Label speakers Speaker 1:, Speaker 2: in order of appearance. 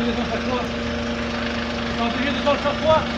Speaker 1: obligé de faire quoi? T'es obligé de faire quoi?